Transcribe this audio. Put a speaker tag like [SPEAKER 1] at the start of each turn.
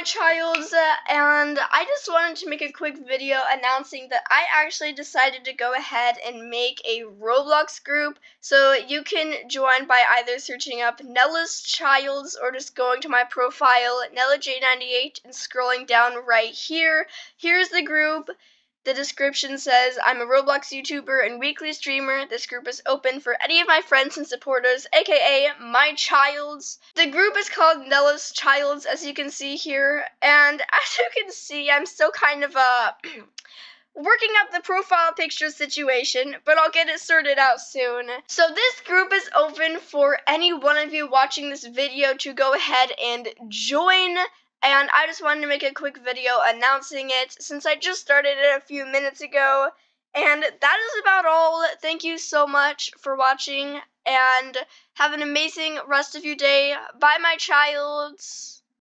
[SPEAKER 1] my childs, uh, and I just wanted to make a quick video announcing that I actually decided to go ahead and make a Roblox group. So you can join by either searching up Nella's Childs or just going to my profile, NellaJ98, and scrolling down right here. Here's the group. The description says, I'm a Roblox YouTuber and weekly streamer. This group is open for any of my friends and supporters, aka my childs. The group is called Nella's Childs, as you can see here. And as you can see, I'm still kind of uh, working up the profile picture situation, but I'll get it sorted out soon. So this group is open for any one of you watching this video to go ahead and join and I just wanted to make a quick video announcing it since I just started it a few minutes ago. And that is about all. Thank you so much for watching and have an amazing rest of your day. Bye, my childs.